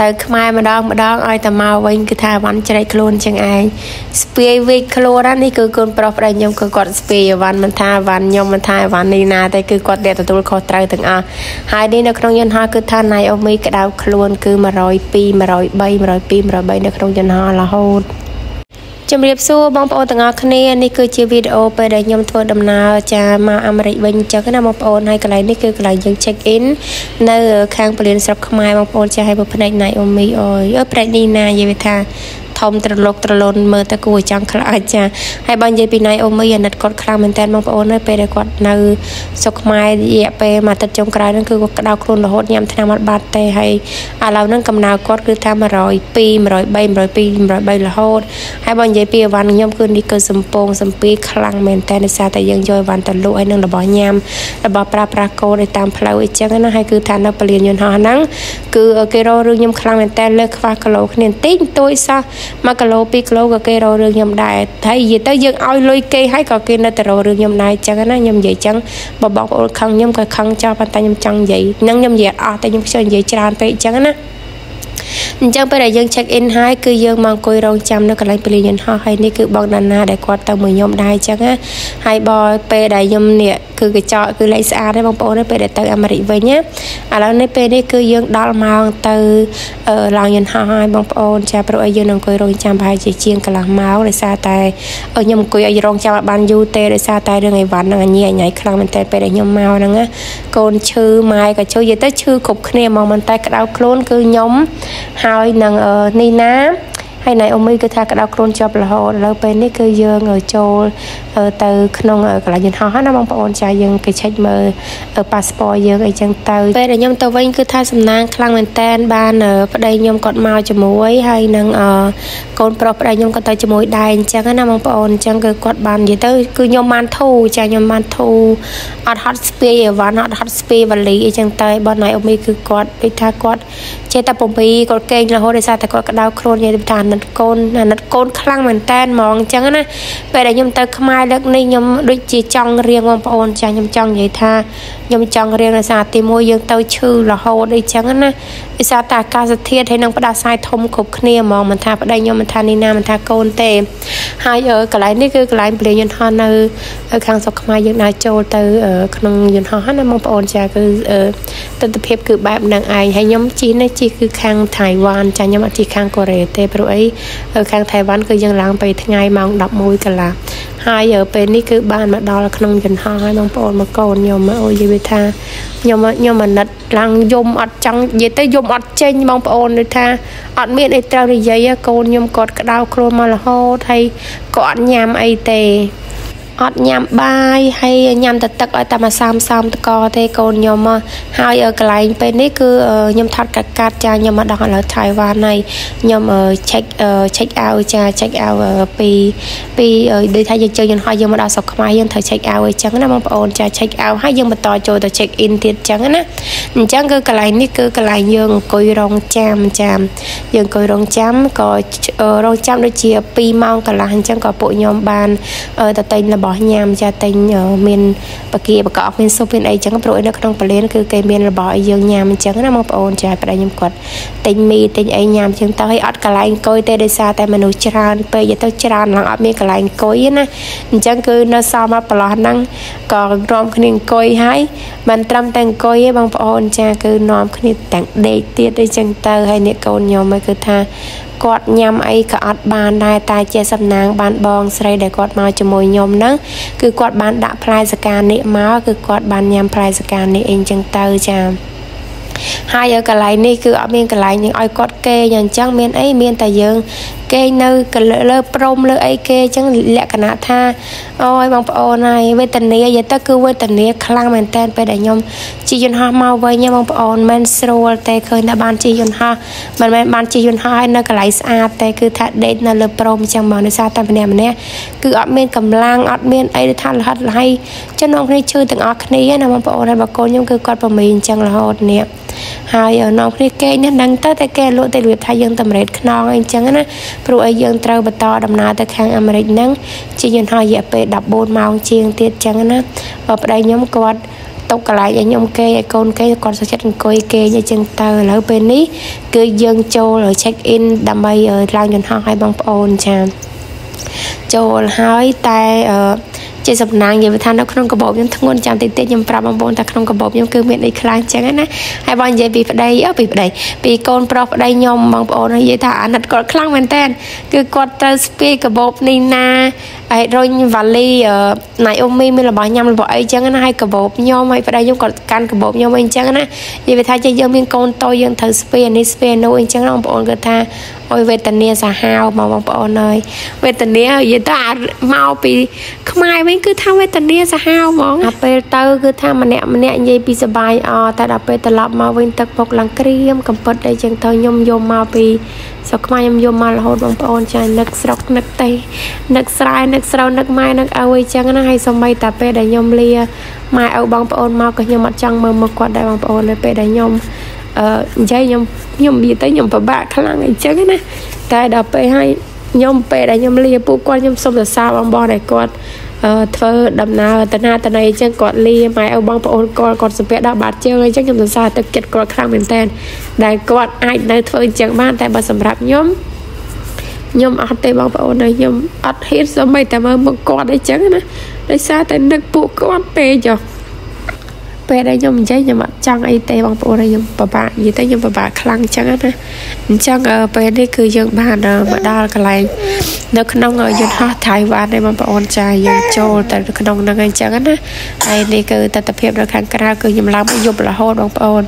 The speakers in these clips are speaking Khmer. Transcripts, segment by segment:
ទៅខ្មែរម្ដងម្ដងឲ្យតែមកវិញគឺថាវ៉ាន់ជ្រែកខ្លួនចឹងឯងស្ពាយវិចខ្លួនណានេះគឺកូនប្រុសប្តីខ្ញុំគឺគាត់ស្ពាយវ៉ាន់មិនថាវ៉ាន់ខ្ញុំមិនថាវ៉ាន់នេះណាតែគឺគាត់តែទទួលខុសត្រូវទាំងអស់ហើយនេះនៅក្នុងយន្តហោះគឺថាណៃអូមីក្តៅខ្លួនគឺ102 103 102 103នៅក្នុងយន្តហោះរហូត ជំរាបសួរបងប្អូនទាំងអស់គ្នានេះគឺជាវីដេអូពេលដែលខ្ញុំធ្វើដំណើរចាមកអាមេរិកវិញអញ្ចឹងណាបងប្អូនហើយកន្លែងនេះគឺកន្លែងយើង check in នៅខាងពលានស្រុកខ្មែរបងប្អូនចាឲ្យមើលភ្នែកណៃអូមីអើយអើភ្នែកនេះណានិយាយថា ធំត្រលុកត្រលុនមើលទៅគួរចង់ខ្លាចចាហើយបើនិយាយពីណៃអូមីអាណិតគាត់ខ្លាំងមែនតើបងប្អូនហើយពេលដែលគាត់នៅសុកខ្មែររយៈពេលមួយអាទិត្យចុងក្រោយហ្នឹងគឺគាត់ក្តៅខ្លួនរហូតញ៉ាំថ្នាំអត់បាត់ទេហើយឥឡូវហ្នឹងកំណៅគាត់គឺថា102 103 102 103រហូតហើយបើនិយាយពីអវ៉ាន់ខ្ញុំគឺនេះគឺសំពងសំពីខ្លាំងមែនតើដោយសារតែយើងយកអវ៉ាន់ទៅលក់ហើយនឹងរបស់ញ៉ាំរបស់ប្រើប្រាស់កូនតាមផ្លូវអីចឹងណាហើយគឺថានៅពលានយន្តហោះហ្នឹងគឺគេរករឿងខ្ញុំខ្លាំងមែនតើលើខ្វះគីឡូគ្នាតិចតួចសោះ1គីឡូ2គីឡូក៏គេរករឿងខ្ញុំដែរហើយនិយាយទៅយើងឲ្យលុយគេហើយក៏គេនៅតែរករឿងខ្ញុំដែរអញ្ចឹងណាខ្ញុំនិយាយអញ្ចឹងបើបងប្អូនខឹងខ្ញុំក៏ខឹងចោលប៉ុន្តែខ្ញុំចង់និយាយនឹងខ្ញុំនិយាយអត់តែខ្ញុំខ្ជិលនិយាយច្រើនពេកអញ្ចឹងណា អញ្ចឹងពេលដែលយើង check in ហើយគឺយើងមកអង្គុយរងចាំនៅកន្លែងពលាយន្តហោះហើយនេះគឺបងដាណាដែលគាត់ទៅមួយខ្ញុំដែរអញ្ចឹងណាហើយបើពេលដែលខ្ញុំនេះគឺកញ្ចក់គឺលេខស្អាតទេបងប្អូនពេលដែលទៅអាមេរិកវិញណាឥឡូវនេះពេលនេះគឺយើងដល់ម៉ោងទៅឡើងយន្តហោះហើយបងប្អូនចាព្រោះឲ្យយើងនឹងអង្គុយរងចាំប្រហែលជាជាងកន្លះម៉ោងដោយសារតែខ្ញុំអង្គុយឲ្យរងចាំបានយូរទេដោយសារតែរឿងអីវ៉ាន់ហ្នឹងអញញ៉ៃខ្លាំងមែនតើពេលដែលខ្ញុំមកហ្នឹងណាកូនឈឺម៉ែក៏ឈឺនិយាយទៅឈឺគ្រប់គ្នាហ្មងមិនតែក្តៅខ្លួនគឺខ្ញុំហើយនឹងនេះណា ហើយណៃអ៊ុំមីគឺថាក្តៅខ្លួនជាប់រហូតឥឡូវពេលនេះគឺយើងចូលទៅក្នុងកន្លែងយន្តហោះណាបងប្អូនចាយើងគេឆែកមើលប៉ាសពតយើងអីចឹងទៅពេលដែលខ្ញុំទៅវិញគឺថាសំណាងខ្លាំងមែនតែនបានប្តីខ្ញុំគាត់មកជាមួយហើយនឹងកូនប្រុសប្តីខ្ញុំក៏ទៅជាមួយដែរអញ្ចឹងណាបងប្អូនអញ្ចឹងគឺគាត់បាននិយាយទៅគឺខ្ញុំបានធូចាខ្ញុំបានធូអត់ហត់ស្ពាយអីវ៉ាន់អត់ហត់ស្ពាយវ៉ាលីអីចឹងទៅបើណៃអ៊ុំមីគឺគាត់ដូចថាគាត់ចេះតែពំពីគាត់កេងរហូតដោយសារតែគាត់ក្តៅខ្លួននិយាយថាអាណិតកូនអាណិតកូនខ្លាំងមែនតែនហ្មងអញ្ចឹងណាពេលដែលខ្ញុំទៅខ្មែរលើកនេះខ្ញុំដូចជាចង់រៀងបងប្អូនចាខ្ញុំចង់និយាយថាខ្ញុំចង់រៀងដោយសារទីមួយយើងទៅឈឺរហូតអីចឹងណាដោយសារតែអាកាសធាតុហើយនឹងផ្ដាសាយធំគ្រប់គ្នាហ្មងមិនថាប្តីខ្ញុំមិនថានេះណាមិនថាកូនទេ ហើយកន្លែងនេះគឺកន្លែងពលាយន្តហោះនៅខាងស្រុកខ្មែរយើងដើរចូលទៅ ក្នុងយន្តហោះណាបងប្អូនចាគឺទស្សនវិជ្ជាគឺបែបហ្នឹងឯងហើយខ្ញុំជិះនេះជិះគឺខាងថៃវ៉ាន់ចាខ្ញុំអត់ជិះខាងកូរ៉េទេព្រោះអីខាងថៃវ៉ាន់គឺយើងឡើងទៅថ្ងៃម៉ោង11កន្លះហើយពេលនេះគឺបានមកដល់ក្នុងយន្តហោះហើយបងប្អូនមកកូនខ្ញុំអូយនិយាយថា ខ្ញុំខ្ញុំអាណិតឡើងយំអត់ចង់និយាយទៅយំអត់ចេញបងប្អូនដូចថាអត់មានអីត្រូវនិយាយកូនខ្ញុំគាត់ក្តៅខ្លួនមករហូតហើយក៏អត់ញ៉ាំអីទេ អត់ញ៉ាំបាយហើយញ៉ាំតែទឹកឲ្យតែមកសាមសាមតកទេកូនខ្ញុំហើយកន្លែងពេលនេះគឺខ្ញុំថតកាត់កាត់ចាខ្ញុំមកដល់ឥឡូវថៃវ៉ាន់ហើយខ្ញុំ check check out ចា check out ពីពីដូចថាយើងជើងយន្តហោះយើងមកដល់ស្រុកខ្មែរយើងត្រូវ check out អញ្ចឹងណាបងប្អូនចា check out ហើយយើងបន្តចូលទៅ check in ទៀតអញ្ចឹងណាអញ្ចឹងគឺកន្លែងនេះគឺកន្លែងយើងអង្គុយរងចាំចាយើងអង្គុយរងចាំក៏រងចាំដូចជា2ម៉ោងកន្លះអញ្ចឹងក៏ពួកខ្ញុំបានទៅតែងរបស់របស់ញ៉ាំចាទិញមានបកាបកអមានស៊ុបមានអីចឹងព្រោះនៅក្នុងពលានគឺគេមានរបស់ឲ្យយើងញ៉ាំអញ្ចឹងណាបងប្អូនចាប្តីខ្ញុំគាត់ទិញមីទិញអីញ៉ាំចឹងទៅឲ្យអត់កន្លែងអង្គុយទេដោយសារតែមនុស្សច្រើនពេកទៅច្រើនឡើងអត់មានកន្លែងអង្គុយណាអញ្ចឹងគឺនៅសល់មកប្រឡោះហ្នឹងក៏នាំគ្នាអង្គុយហើយមិនត្រឹមតែអង្គុយទេបងប្អូនចាគឺនាំគ្នាទាំងដេកទៀតអីចឹងទៅហើយអ្នកកូនខ្ញុំគឺថាគាត់ញ៉ាំអីក៏អត់បានដែរតែជាសំណាងបានបងស្រីដែលគាត់មកជាមួយខ្ញុំហ្នឹងគឺគាត់បានដាក់ផ្លែសកានេះមកគឺគាត់បានញ៉ាំផ្លែសកានេះអីចឹងទៅចា ហើយឲ្យកន្លែងនេះគឺអត់មានកន្លែងនឹងឲ្យគាត់គេអញ្ចឹងមានអីមានតែយើង គេនៅលើព្រំលើអីគេអញ្ចឹងលក្ខណៈថាអូយបងប្អូនហើយវេទនានិយាយទៅគឺវេទនាខ្លាំងមែនតើពេលដែលខ្ញុំជិះយន្តហោះមកវិញបងប្អូនមិនស្រួលទេឃើញថាបានជិះយន្តហោះមិនមែនបានជិះយន្តហោះហើយនៅកន្លែងស្អាតទេគឺថាដេកនៅលើព្រំអញ្ចឹងមកដោយសារតែម្នាក់ម្នាក់គឺអត់មានកម្លាំងអត់មានអីថាលហិតលហៃចឹងនំគ្នាឈឺទាំងអស់គ្នាណាបងប្អូនហើយបើកូនខ្ញុំគឺគាត់ប្រមីអញ្ចឹងរហូតនេះ ហើយនាំគ្នាគេនេះដឹងទៅតែគេលក់តែរបៀបថាយើងតម្រេតខ្នងអីចឹងណាព្រោះឲ្យយើងត្រូវបន្តដំណើរទៅខាងអាមេរិកហ្នឹងជាយន្តហោះរយៈពេល14ម៉ោងជាងទៀតចឹងណាបើប្តីខ្ញុំគាត់ទុកកន្លែងឲ្យខ្ញុំគេឲ្យកូនគេគាត់សុខចិត្តអង្គុយគេអញ្ចឹងទៅឥឡូវពេលនេះគឺយើងចូល check in ដើម្បីឡើងយន្តហោះឲ្យបងប្អូនចាចូលហើយតែអឺ ជាសំណាងនិយាយថានៅក្នុងកាបូបខ្ញុំធ្ងន់ចាំតិចតិចខ្ញុំប្រាប់បងប្អូនថាក្នុងកាបូបខ្ញុំគឺមានអីខ្លាំងចឹងណាហើយបងនិយាយពីប្តីអពីប្តីពីកូនប្រុសប្តីខ្ញុំបងប្អូននិយាយថាអាណិតគាត់ខ្លាំងមែនតើគឺគាត់ត្រូវស្ពាយកាបូបនេះណា ហើយរុញវ៉ាលីណៃអ៊ុំមីមានរបស់ញ៉ាំរបស់អីចឹងណាហើយកបោបខ្ញុំហើយប្តីខ្ញុំគាត់កាន់កបោបខ្ញុំអីចឹងណានិយាយថាយើងមានកូនតូចយើងត្រូវស្ពានេះស្ពានោះអីចឹងបងប្អូនគាត់ថាអុយវេទនាសាហាវមកបងប្អូនហើយវេទនានិយាយទៅមកពីខ្មែរវិញគឺថាវេទនាសាហាវហ្មងអាពេលទៅគឺថាម្នាក់ម្នាក់និយាយពីសបាយអតែដល់ពេលត្រឡប់មកវិញទឹកពុកឡើងក្រៀមកំពត់អីចឹងទៅខ្ញុំយកមកពីស្រុកខ្មែរខ្ញុំយកមករហូតបងប្អូនចានឹកស្រុកនឹកទេនឹកស្រែនឹកស្រូវនឹកម៉ែនឹកឪអីចឹងណាហើយសំបីតាពេលដែលខ្ញុំលាម៉ែឪបងប្អូនមកក៏ខ្ញុំអត់ចង់មើលមុខគាត់ដែរបងប្អូននៅពេលដែលខ្ញុំអឺនិយាយខ្ញុំខ្ញុំនិយាយទៅខ្ញុំពិបាកខ្លាំងអីចឹងណាតែដល់ពេលហើយខ្ញុំពេលដែលខ្ញុំលាពួកគាត់ខ្ញុំសុំសរសើរបងបងដែលគាត់ធ្វើដំណើរតាណាតន័យអញ្ចឹងគាត់លាម៉ែឪបងប្អូនគាត់គាត់សុភ័ក្រដល់បាត់ជើងអញ្ចឹងខ្ញុំសរសើរទឹកចិត្តគាត់ខ្លាំងមែនតើដែលគាត់អាចនៅធ្វើអញ្ចឹងបានតែបើសម្រាប់ខ្ញុំ ខ្ញុំអត់ទេបងប្អូនហើយខ្ញុំអត់ហ៊ានសូម្បីតែមើលមុខគាត់អីចឹងណាដោយសារតែនឹកពួកគាត់ពេកចុះពេលដែលខ្ញុំនិយាយខ្ញុំអត់ចង់អីទេបងប្អូនខ្ញុំពិបាកនិយាយទៅខ្ញុំពិបាកខ្លាំងចឹងណាអញ្ចឹងពេលនេះគឺយើងបានមកដល់កន្លែងនៅក្នុងយន្តហោះថៃវ៉ាន់ឯបងប្អូនចាយើងចូលទៅក្នុងហ្នឹងអញ្ចឹងណាហើយនេះគឺទស្សនភាពនៅខាងក្រៅគឺខ្ញុំឡើងមកយប់រហូតបងប្អូន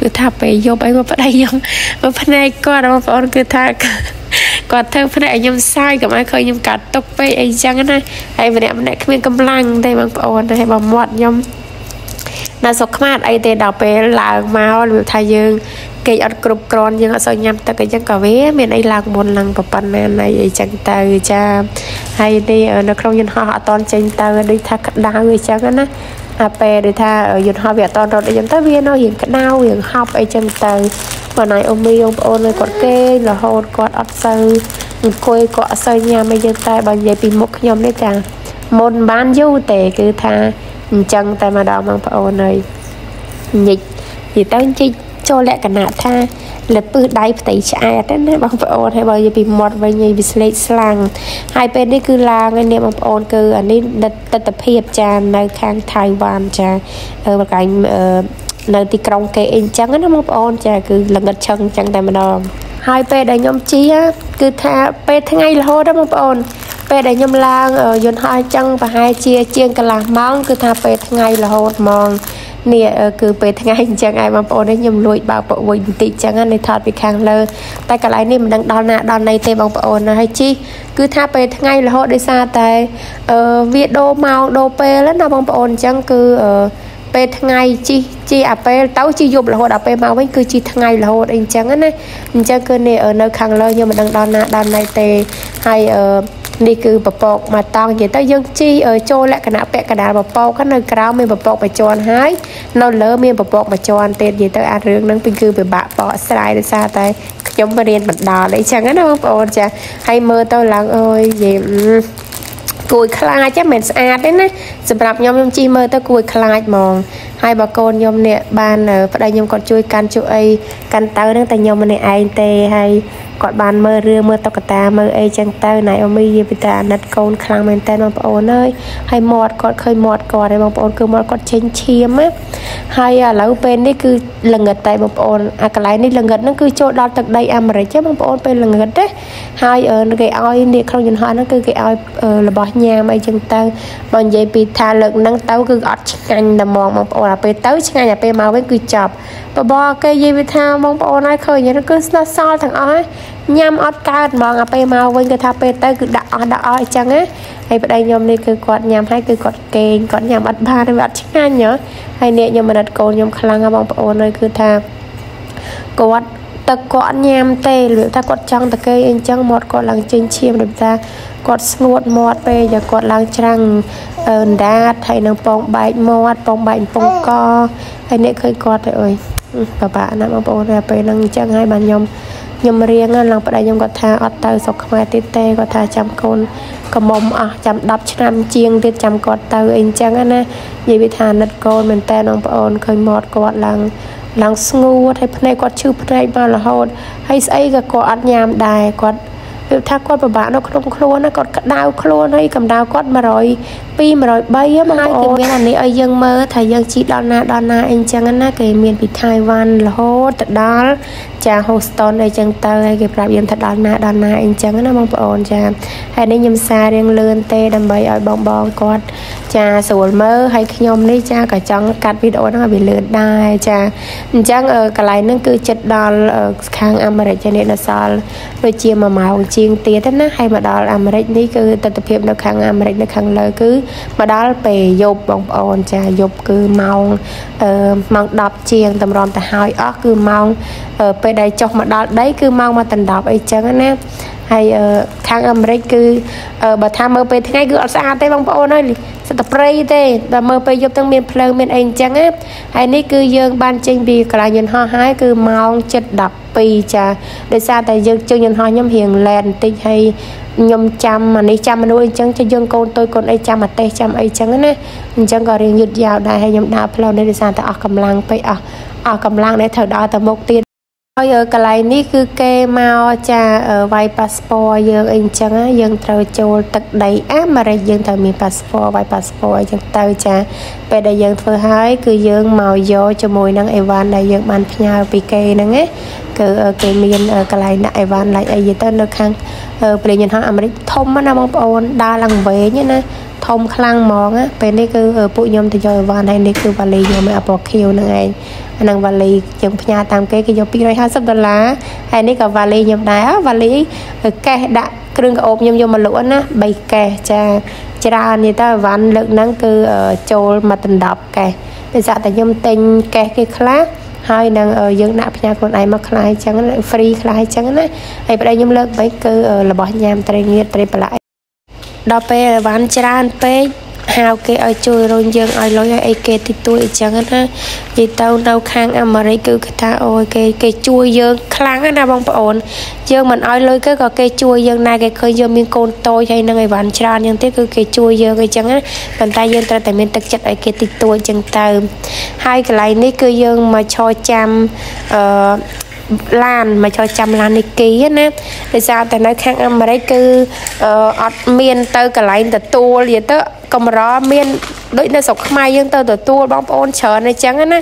គឺថាពេលយប់អីមកប្តីខ្ញុំមកភ្នែកគាត់បងប្អូនគឺថា គាត់ធ្វើភ្នែកឲ្យខ្ញុំសាយកុំឲ្យឃើញខ្ញុំកាត់ទុកពេកអីចឹងណាហើយម្នាក់ម្នាក់គ្មានកម្លាំងទេបងប្អូនហើយបើមាត់ខ្ញុំនៅស្រុកខ្មែរអីទេដល់ពេលឡើងមករបៀបថាយើងគេអត់គ្រប់គ្រាន់យើងអត់សូវញ៉ាំទឹកអីចឹងក៏វាមានអីឡើងមុនឡើងប៉ុណ្ណាណៃអីចឹងទៅចាហើយនេះនៅក្នុងយន្តហោះអត់តន់ចេញទៅដូចថាក្តៅអីចឹងណាអាពេលដូចថាយន្តហោះវាអត់តន់រត់អីចឹងទៅវានៅរៀងក្តៅរៀងហប់អីចឹងទៅ បងណៃអ៊ំមីបងប្អូនគាត់គេរហូតគាត់អត់សូវអង្គុយគាត់អត់សូវញ៉ាំអីចឹងតែបើនិយាយពីមុខខ្ញុំនេះចាមុនបានយូរទេគឺថាអញ្ចឹងតែម្ដងបងប្អូនហើយញិចនិយាយទៅជីកចូលលក្ខណៈថាលពឹសដៃផ្ទៃឆ្អែតណាបងប្អូនហើយបើនិយាយពីមាត់វិញនិយាយពីស្លេកស្លាំងហើយពេលនេះគឺឡើងហើយនេះបងប្អូនគឺអានេះទស្សនភាពចានៅខាងថៃវ៉ាន់ចាបកាញ់ នៅទីក្រុងគេអីអញ្ចឹងណាបងប្អូនចាគឺល្ងិតឆឹងអញ្ចឹងតែម្ដងហើយពេលដែលខ្ញុំជិះគឺថាពេលថ្ងៃរហូតបងប្អូនពេលដែលខ្ញុំឡើងយន្តហោះអញ្ចឹងប្រហែលជាជាងកន្លះម៉ោងគឺថាពេលថ្ងៃរហូតហ្មងនេះគឺពេលថ្ងៃអញ្ចឹងឯងបងប្អូនខ្ញុំលួចបើកប្រអួយបន្តិចអញ្ចឹងនេះថតពីខាងលើតែកន្លែងនេះមិនដឹងដល់ណាដល់ណីទេបងប្អូនហើយជីគឺថាពេលថ្ងៃរហូតដោយសារតែវាដូរម៉ោងដូរពេលណាបងប្អូនអញ្ចឹងគឺ ពេលថ្ងៃជីជីអាពេលទៅជីយប់រហូតដល់ពេលមកវិញគឺជីថ្ងៃរហូតអីអញ្ចឹងណាអញ្ចឹងគឺនេះនៅខាងលើខ្ញុំមិនដឹងដល់ណាដល់ណីទេហើយអឺនេះគឺពពកមកតង់និយាយទៅយើងជីចូលលក្ខណៈពាក់កណ្ដាលពពកនៅក្រៅមានពពកបច្ចន់ហើយនៅលើមានពពកបច្ចន់ទៀតនិយាយទៅអារឿងហ្នឹងគឺពិបាកបកស្រាយដោយសារតែខ្ញុំរៀនបណ្ដាលអីចឹងណាបងប្អូនចាហើយមើលទៅឡើងអើយនិយាយ គួយខ្លាចហ្នឹងមិនស្អាតទេណាសម្រាប់ខ្ញុំខ្ញុំជីមើលទៅគួយខ្លាចហ្មងហើយបើកូនខ្ញុំនេះបានប្តីខ្ញុំគាត់ជួយកាន់ជួយអីកាន់ទៅហ្នឹងតែខ្ញុំម្នាក់ឯងទេហើយ គាត់បានមើលរឿងមើលតុក្កតាមើលអីចឹងទៅណៃអូមីនិយាយពីតាអាណិតកូនខ្លាំងមែនតើបងប្អូនអើយហើយមាត់គាត់ឃើញមាត់គាត់ហើយបងប្អូនគឺមាត់គាត់ចេញឈាមណាហើយឥឡូវពេលនេះគឺល្ងិតតែបងប្អូនអាកន្លែងនេះល្ងិតហ្នឹងគឺចូលដល់ទឹកដីអាមេរិកទេបងប្អូនពេលល្ងិតទេហើយគេឲ្យនេះក្នុងយន្តហោះហ្នឹងគឺគេឲ្យរបស់ញ៉ាមអីចឹងទៅបើនិយាយពីថាលើកហ្នឹងទៅគឺអត់ឆ្ងាញ់តែហ្មងបងប្អូនអាពេលទៅឆ្ងាញ់អាពេលមកវិញគឺចប់បបគេនិយាយវាថាបងប្អូនឲ្យឃើញហ្នឹងគឺស្ដោះសល់ទាំងអស់ញ៉ាំអត់កើតហ្មងអាពេលមកវិញគឺថាពេលទៅគឺដាក់អស់ដាក់អស់អញ្ចឹងណាហើយប្តីខ្ញុំនេះគឺគាត់ញ៉ាំហើយគឺគាត់កេងគាត់ញ៉ាំអត់បានវាអត់ឆ្ងាញ់ហ៎ហើយនេះខ្ញុំមិនអត់កូនខ្ញុំខ្លាំងណាបងប្អូនហើយគឺថាគាត់ទឹកគាត់ញ៉ាំទេរបៀបថាគាត់ចង់តកេអីចឹងមាត់គាត់ឡើងចេញឈាមរបៀបថាគាត់ស្ងួតមាត់ពេលយកគាត់ឡើងច្រាំងអឺដាតហើយនឹងពងបែកមាត់ពងបែកពងកហើយអ្នកឃើញគាត់ទៅអើយបបាក់ណាបងប្អូនតែពេលហ្នឹងអញ្ចឹងហើយបានខ្ញុំ ខ្ញុំរៀងឡើងប្តីខ្ញុំគាត់ថាអត់ទៅស្រុកខ្មែរទៀតទេគាត់ថាចាំកូនកមុំអស់ចាំ10ឆ្នាំជាងទៀតចាំគាត់ទៅអីអញ្ចឹងណានិយាយវាថាណិតកូនមែនតើបងប្អូនឃើញមាត់គាត់ឡើងឡើងស្ងួតហើយភ្នែកគាត់ឈឺភ្នែកមករហូតហើយស្អីក៏គាត់អត់ញ៉ាំដែរគាត់ វាថាគាត់ពិបាកនៅក្នុងខ្លួនណាគាត់ក្តៅខ្លួនហើយកម្ដៅគាត់102 103ហ្នឹងហើយគេមានអានេះឲ្យយើងមើលថាយើងជីដល់ណាដល់ណាអីអញ្ចឹងណាគេមានពីថៃវ៉ាន់រហូតទៅដល់ចា Houston អីចឹងទៅហើយគេប្រាប់យើងថាដល់ណាដល់ណាអីអញ្ចឹងណាបងប្អូនចាហើយនេះខ្ញុំសាររៀងលឿនទេដើម្បីឲ្យបងបងគាត់ចាស្រួលមើលហើយខ្ញុំនេះចាក៏ចង់កាត់វីដេអូហ្នឹងឲ្យវាលឿនដែរចាអញ្ចឹងកន្លែងហ្នឹងគឺចិត្តដល់ខាងអាមេរិកចានេះនៅសល់ដូចជា1ម៉ោងជាងទៀតណាហើយមកដល់អាមេរិកនេះគឺទស្សនវិជ្ជានៅខាងអាមេរិកនៅខាងលើគឺមកដល់ពេលយប់បងប្អូនចាយប់គឺម៉ោងអឺម៉ោង10ជាងតម្រាំទៅហើយអស់គឺម៉ោងពេលដែលចុះមកដល់ដីគឺម៉ោងមកដណ្ដប់អីចឹងណាហើយខាងអាមេរិកគឺបើថាមើលពេលថ្ងៃគឺអត់ស្អាតទេបងប្អូនអើយសិតតែព្រៃទេដល់មើលពេលយប់ទាំងមានផ្លូវមានអីអញ្ចឹងណាហើយនេះគឺយើងបានចេញពីកន្លែងយន្តហោះហើយគឺម៉ោង 7:12ចាដោយសារតែយើងជើងយន្តហោះខ្ញុំរៀងឡែនបន្តិចហើយខ្ញុំចាំអានេះចាំមនុស្សអញ្ចឹងចុះយើងកូនតូចកូនអីចាំអាទេសចាំអីអញ្ចឹងណាអញ្ចឹងក៏រៀងយឺតយ៉ាវដែរហើយខ្ញុំដើរផ្លូវនេះដោយសារតែអស់កម្លាំងពេកអស់អស់កម្លាំងដែលត្រូវដើរទៅមុខទៀតហើយកន្លែងនេះគឺគេមកចាវាយប៉ាសពតយើងអីអញ្ចឹងយើងត្រូវចូលទឹកដីអាមេរិកយើងត្រូវមានប៉ាសពតវាយប៉ាសពតអញ្ចឹងទៅចាពេលដែលយើងធ្វើហើយគឺយើងមកយកជាមួយនឹងអីវ៉ាន់ដែលយើងបានផ្ញើពីគេហ្នឹងណា គឺគេមានកន្លែងដាក់អីវ៉ាន់ឡាច់អីទៅនៅខាងប្រេងយន្តហោះអាមេរិកធំណាបងប្អូនដើរឡើងវែងណាធំខ្លាំងហ្មងពេលនេះគឺពួកខ្ញុំទៅយកអីវ៉ាន់ហើយនេះគឺវ៉ាលីខ្ញុំឲ្យអពណ៌ខៀវហ្នឹងឯងអានឹងវ៉ាលីយើងផ្ញើតាមគេគេយក250ដុល្លារហើយនេះក៏វ៉ាលីខ្ញុំដែរវ៉ាលីកេះដាក់គ្រឿងកោបខ្ញុំយកមកលក់ណា3កេះចាច្រើននេះទៅវ៉ាន់លើកហ្នឹងគឺចូលមកដណ្ដប់កេះដោយសារតែខ្ញុំទិញកេះគេខ្លះ ហើយនឹងយើងដាក់ផ្ញើខ្លួនឯងមកខ្លាយចឹង free ខ្លាយចឹងណាហើយប្តីខ្ញុំលើកបីគឺរបស់ញ៉ាំត្រីងៀតត្រីប្រឡាក់ដល់ពេលវ៉ាន់ច្រើនពេក ហៅគេឲ្យជួយរុញយើងឲ្យលុយឲ្យអីគេតិចតួចអញ្ចឹងណានិយាយទៅនៅខាងអាមេរិកគឺគេថាអូយគេគេជួយយើងខ្លាំងណាបងប្អូនយើងមិនឲ្យលុយគេក៏គេជួយយើងដែរគេឃើញយើងមានកូនតូចហើយនឹងអីវ៉ាន់ច្រើនអញ្ចឹងទេគឺគេជួយយើងអញ្ចឹងណាប៉ុន្តែយើងត្រូវតែមានទឹកចិត្តឲ្យគេតិចតួចអញ្ចឹងទៅហើយកន្លែងនេះគឺយើងមកឈរចាំអឺឡានមកចូលចាំឡាននីគីណាដោយសារតែនៅខាងអាមេរិកគឺអត់មានទៅកន្លែងទទួលយទៅ កម្រមានដូចនៅស្រុកខ្មែរយើងទៅទទួលបងប្អូនច្រើនអញ្ចឹងណា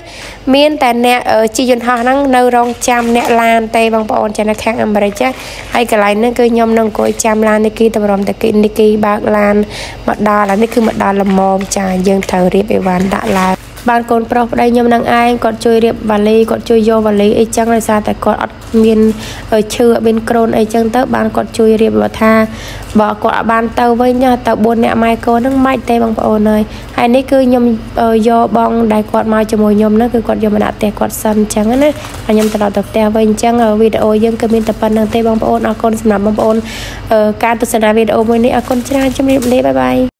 មានតែអ្នកជីយន្តហោះហ្នឹងនៅរងចាំអ្នកឡានទេបងប្អូនចានៅខាងអាមេរិកចាហើយកន្លែងហ្នឹងគឺខ្ញុំនឹងអង្គុយចាំឡាននីគីតម្រុំតែគីនីគីបើកឡានមកដល់អានេះគឺមកដល់លមមចាយើងត្រូវរៀបអីវ៉ាន់ដាក់ឡាន បានកូនប្រុសប្តីខ្ញុំនឹងឯងគាត់ជួយរៀបវ៉ាលីគាត់ជួយយកវ៉ាលីអីចឹងដោយសារតែគាត់អត់មានឈឺមានក្រូនអីចឹងទៅបានគាត់ជួយរៀបបើថាបើគាត់អត់បានទៅវិញទៅ4នាក់ម៉ែកូនហ្នឹងមិនទេបងប្អូនអើយហើយនេះគឺខ្ញុំយកបងដែលគាត់មកជាមួយខ្ញុំហ្នឹងគឺគាត់យកមកដាក់ផ្ទះគាត់សិនចឹងណាហើយខ្ញុំត្រឡប់ទៅផ្ទះវិញចឹងវីដេអូយើងគឺមានតែប៉ុណ្្នឹងទេបងប្អូនអរគុណសម្រាប់បងប្អូនការទស្សនាវីដេអូមួយនេះអរគុណច្រើនជម្រាបលាបាយបាយ